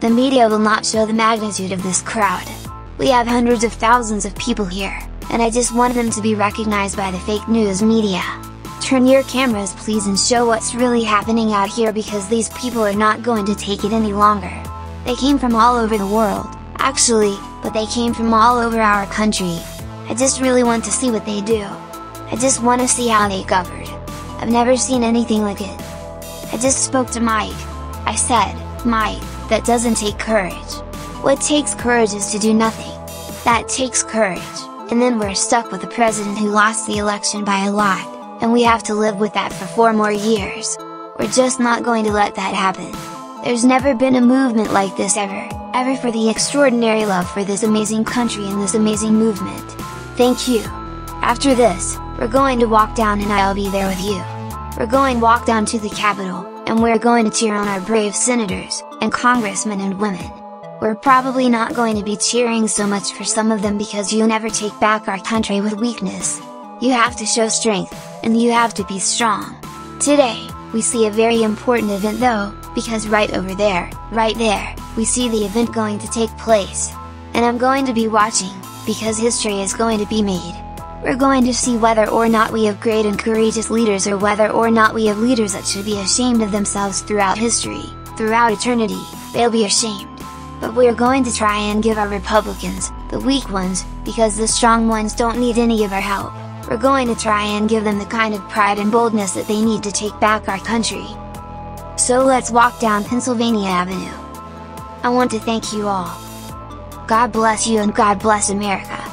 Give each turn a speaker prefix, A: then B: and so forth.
A: The media will not show the magnitude of this crowd. We have hundreds of thousands of people here, and I just want them to be recognized by the fake news media. Turn your cameras please and show what's really happening out here because these people are not going to take it any longer. They came from all over the world, actually, but they came from all over our country. I just really want to see what they do. I just want to see how they covered. I've never seen anything like it. I just spoke to Mike. I said, Mike, that doesn't take courage. What takes courage is to do nothing. That takes courage, and then we're stuck with a president who lost the election by a lot, and we have to live with that for four more years. We're just not going to let that happen. There's never been a movement like this ever, ever for the extraordinary love for this amazing country and this amazing movement. Thank you! After this, we're going to walk down and I'll be there with you. We're going to walk down to the Capitol, and we're going to cheer on our brave senators, and congressmen and women. We're probably not going to be cheering so much for some of them because you never take back our country with weakness. You have to show strength, and you have to be strong. Today, we see a very important event though, because right over there, right there, we see the event going to take place. And I'm going to be watching, because history is going to be made. We're going to see whether or not we have great and courageous leaders or whether or not we have leaders that should be ashamed of themselves throughout history, throughout eternity, they'll be ashamed. But we're going to try and give our Republicans, the weak ones, because the strong ones don't need any of our help, we're going to try and give them the kind of pride and boldness that they need to take back our country. So let's walk down Pennsylvania Avenue. I want to thank you all. God bless you and God bless America.